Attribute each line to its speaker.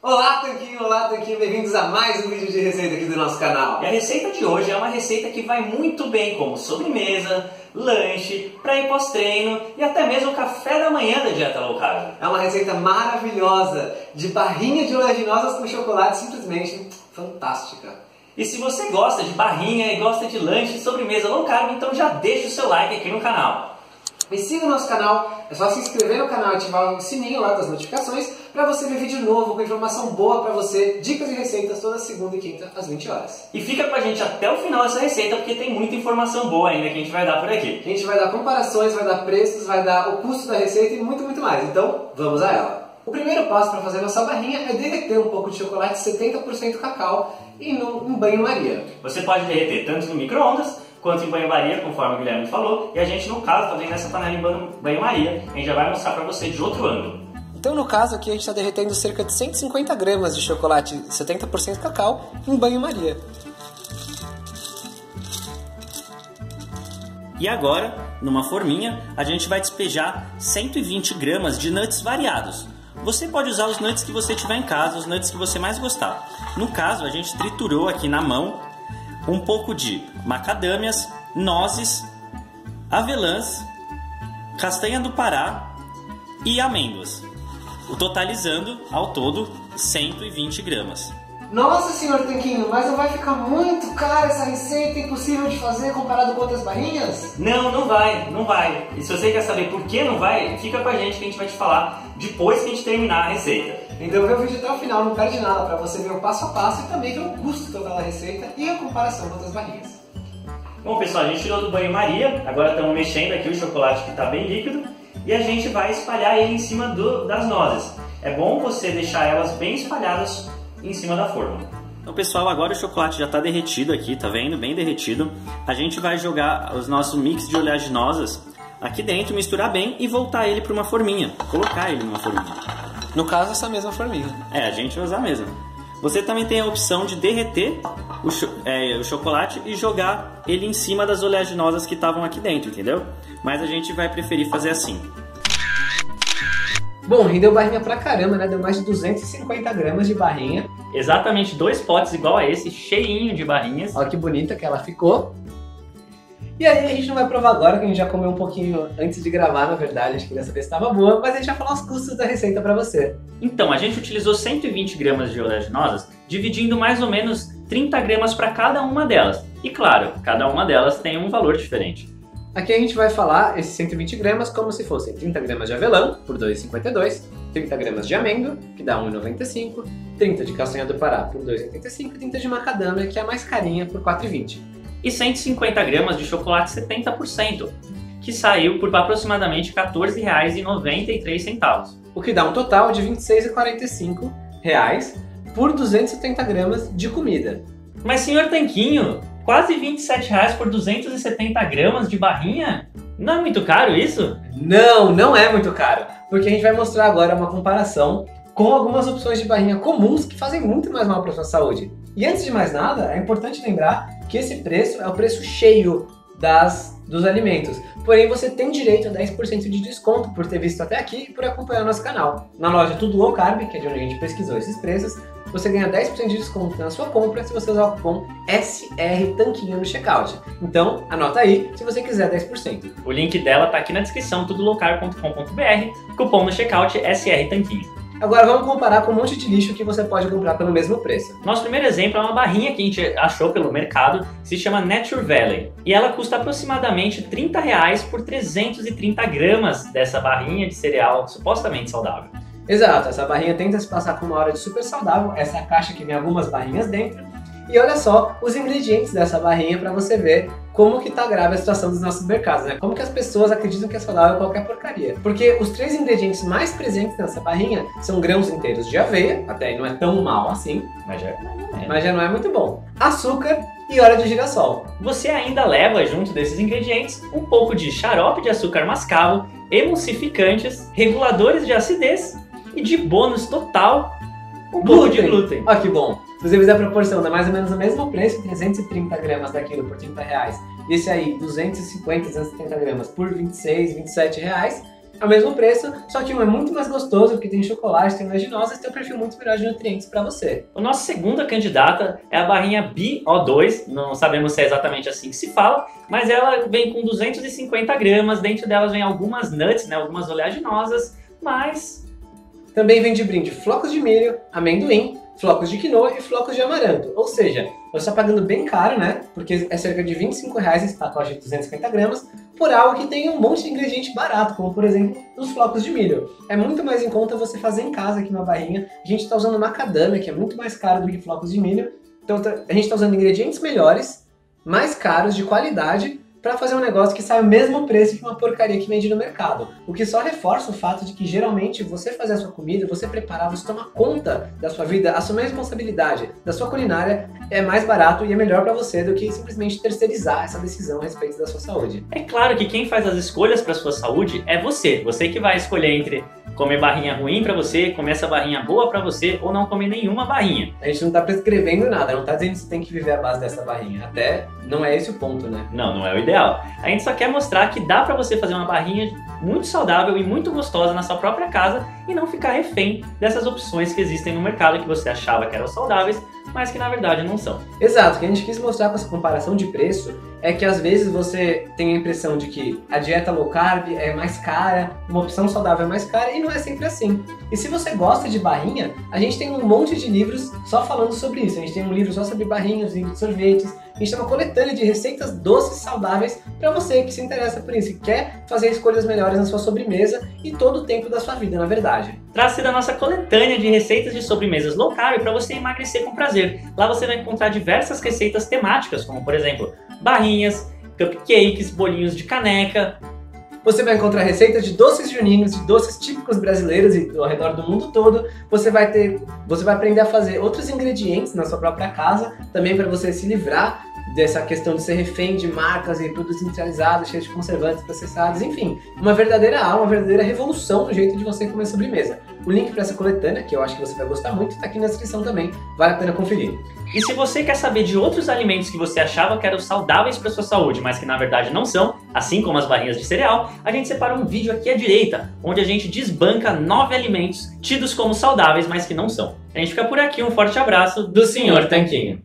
Speaker 1: Olá, Tanquinho! Olá, Tanquinho! Bem-vindos a mais um vídeo de receita aqui do nosso canal.
Speaker 2: E a receita de hoje é uma receita que vai muito bem como sobremesa, lanche, para ir pós-treino e até mesmo café da manhã da dieta low carb.
Speaker 1: É uma receita maravilhosa de barrinha de oleaginosas com chocolate, simplesmente fantástica.
Speaker 2: E se você gosta de barrinha e gosta de lanche e sobremesa low carb, então já deixa o seu like aqui no canal.
Speaker 1: Me siga no nosso canal, é só se inscrever no canal e ativar o sininho lá das notificações para você ver vídeo novo com informação boa para você, dicas e receitas toda segunda e quinta às 20 horas.
Speaker 2: E fica com a gente até o final dessa receita porque tem muita informação boa ainda que a gente vai dar por aqui.
Speaker 1: A gente vai dar comparações, vai dar preços, vai dar o custo da receita e muito, muito mais. Então, vamos a ela. O primeiro passo para fazer nossa barrinha é derreter um pouco de chocolate 70% cacau em um banho-maria.
Speaker 2: Você pode derreter tanto no micro-ondas quanto em banho-maria, conforme o Guilherme falou, e a gente, no caso, está vendo essa panela em banho-maria. A gente já vai mostrar para você de outro ângulo.
Speaker 1: Então, no caso aqui, a gente está derretendo cerca de 150 gramas de chocolate 70% cacau em banho-maria.
Speaker 2: E agora, numa forminha, a gente vai despejar 120 gramas de nuts variados. Você pode usar os nuts que você tiver em casa, os nuts que você mais gostar. No caso, a gente triturou aqui na mão um pouco de macadâmias, nozes, avelãs, castanha do Pará e amêndoas, totalizando ao todo 120 gramas.
Speaker 1: Nossa, senhor Tanquinho, mas não vai ficar muito cara essa receita impossível de fazer comparado com outras barrinhas?
Speaker 2: Não, não vai, não vai. E se você quer saber por que não vai, fica com a gente que a gente vai te falar depois que a gente terminar a receita.
Speaker 1: Então vê o vídeo até o final, não perde nada, para você ver o passo a passo e também ver o custo total da receita e a comparação com outras barrinhas.
Speaker 2: Bom pessoal, a gente tirou do banho-maria, agora estamos mexendo aqui o chocolate que está bem líquido e a gente vai espalhar ele em cima do, das nozes. É bom você deixar elas bem espalhadas em cima da forma. Então pessoal, agora o chocolate já está derretido aqui, tá vendo? Bem derretido. A gente vai jogar os nossos mix de oleaginosas aqui dentro, misturar bem e voltar ele para uma forminha. Colocar ele numa forminha.
Speaker 1: No caso, essa mesma forminha.
Speaker 2: É, a gente vai usar a mesma. Você também tem a opção de derreter o, cho é, o chocolate e jogar ele em cima das oleaginosas que estavam aqui dentro, entendeu? Mas a gente vai preferir fazer assim.
Speaker 1: Bom, rendeu barrinha pra caramba, né? Deu mais de 250 gramas de barrinha.
Speaker 2: Exatamente, dois potes igual a esse, cheinho de barrinhas.
Speaker 1: Olha que bonita que ela ficou. E aí a gente não vai provar agora, que a gente já comeu um pouquinho antes de gravar, na verdade, a gente queria saber se estava boa, mas a gente vai falar os custos da receita para você.
Speaker 2: Então, a gente utilizou 120 gramas de oleaginosas, dividindo mais ou menos 30 gramas para cada uma delas. E claro, cada uma delas tem um valor diferente.
Speaker 1: Aqui a gente vai falar esses 120 gramas como se fossem 30 gramas de avelã, por 2,52, 30 gramas de amêndoa, que dá 1,95, 30 de castanha do Pará, por 2,85 e 30 de macadâmia, que é a mais carinha, por 4,20.
Speaker 2: E 150 gramas de chocolate 70%, que saiu por aproximadamente R$ 14,93.
Speaker 1: O que dá um total de R$ 26,45 por 270 gramas de comida.
Speaker 2: Mas senhor Tanquinho, quase 27 reais por 270 gramas de barrinha? Não é muito caro isso?
Speaker 1: Não, não é muito caro. Porque a gente vai mostrar agora uma comparação com algumas opções de barrinha comuns que fazem muito mais mal para sua saúde. E antes de mais nada, é importante lembrar que esse preço é o preço cheio das, dos alimentos. Porém, você tem direito a 10% de desconto por ter visto até aqui e por acompanhar nosso canal. Na loja Tudo Low Carb, que é de onde a gente pesquisou esses preços, você ganha 10% de desconto na sua compra se você usar o cupom SR Tanquinho no checkout. Então, anota aí se você quiser 10%.
Speaker 2: O link dela está aqui na descrição, tudolowcarb.com.br, cupom no checkout SR Tanquinho.
Speaker 1: Agora vamos comparar com um monte de lixo que você pode comprar pelo mesmo preço.
Speaker 2: Nosso primeiro exemplo é uma barrinha que a gente achou pelo mercado, se chama Nature Valley. E ela custa aproximadamente 30 reais por 330 gramas dessa barrinha de cereal supostamente saudável.
Speaker 1: Exato, essa barrinha tenta se passar com uma hora de super saudável, essa é a caixa que vem algumas barrinhas dentro, e olha só os ingredientes dessa barrinha para você ver como que tá grave a situação dos nossos mercados, né? Como que as pessoas acreditam que é saudável qualquer porcaria. Porque os três ingredientes mais presentes nessa barrinha são grãos inteiros de aveia, até aí não é tão mal assim,
Speaker 2: mas já,
Speaker 1: mas já não é muito bom. Açúcar e óleo de girassol.
Speaker 2: Você ainda leva junto desses ingredientes um pouco de xarope de açúcar mascavo, emulsificantes, reguladores de acidez e de bônus total um pouco de glúten.
Speaker 1: Olha que bom. Se você fizer a proporção, dá mais ou menos o mesmo preço, 330 gramas daquilo por 30 reais. E esse aí, 250, 270 gramas por 26, 27 reais. é o mesmo preço, só que um é muito mais gostoso, porque tem chocolate, tem oleaginosas e tem um perfil muito melhor de nutrientes para você.
Speaker 2: O nosso segunda candidata é a barrinha BO2, não sabemos se é exatamente assim que se fala, mas ela vem com 250 gramas, dentro delas vem algumas nuts, né, algumas oleaginosas, mas...
Speaker 1: Também vem de brinde flocos de milho, amendoim, flocos de quinoa e flocos de amaranto. Ou seja, você está pagando bem caro, né? Porque é cerca de 25 reais esse pacote de 250 gramas, por algo que tem um monte de ingrediente barato, como por exemplo os flocos de milho. É muito mais em conta você fazer em casa aqui uma barrinha. A gente está usando macadâmia, que é muito mais caro do que flocos de milho. Então tá, a gente está usando ingredientes melhores, mais caros, de qualidade, para fazer um negócio que sai o mesmo preço que uma porcaria que vende no mercado. O que só reforça o fato de que geralmente você fazer a sua comida, você preparar, você tomar conta da sua vida, assumir a responsabilidade da sua culinária é mais barato e é melhor para você do que simplesmente terceirizar essa decisão a respeito da sua saúde.
Speaker 2: É claro que quem faz as escolhas para sua saúde é você. Você que vai escolher entre comer barrinha ruim para você, comer essa barrinha boa para você ou não comer nenhuma barrinha.
Speaker 1: A gente não tá prescrevendo nada, não tá dizendo que você tem que viver a base dessa barrinha. Até não é esse o ponto, né?
Speaker 2: Não, não é o ideal. A gente só quer mostrar que dá para você fazer uma barrinha muito saudável e muito gostosa na sua própria casa e não ficar refém dessas opções que existem no mercado que você achava que eram saudáveis, mas que na verdade não são.
Speaker 1: Exato, o que a gente quis mostrar com essa comparação de preço é que às vezes você tem a impressão de que a dieta low carb é mais cara, uma opção saudável é mais cara e não é sempre assim. E se você gosta de barrinha, a gente tem um monte de livros só falando sobre isso. A gente tem um livro só sobre barrinhas, livro de sorvetes, a gente tem uma coletânea de receitas doces saudáveis para você que se interessa por isso e quer fazer escolhas melhores na sua sobremesa e todo o tempo da sua vida, na verdade.
Speaker 2: Trata-se da nossa coletânea de receitas de sobremesas low carb para você emagrecer com prazer. Lá você vai encontrar diversas receitas temáticas, como por exemplo, barrinhas, cupcakes, bolinhos de caneca,
Speaker 1: você vai encontrar receitas de doces juninos, de doces típicos brasileiros e ao redor do mundo todo. Você vai ter, você vai aprender a fazer outros ingredientes na sua própria casa, também para você se livrar dessa questão de ser refém de marcas e produtos industrializados, cheios de conservantes, processados, enfim, uma verdadeira aula, uma verdadeira revolução no jeito de você comer sobremesa. O link para essa coletânea, que eu acho que você vai gostar muito, está aqui na descrição também, vale a pena conferir.
Speaker 2: E se você quer saber de outros alimentos que você achava que eram saudáveis para sua saúde, mas que na verdade não são, assim como as barrinhas de cereal, a gente separa um vídeo aqui à direita, onde a gente desbanca nove alimentos tidos como saudáveis, mas que não são. A gente fica por aqui, um forte abraço do Sr. Tanquinho.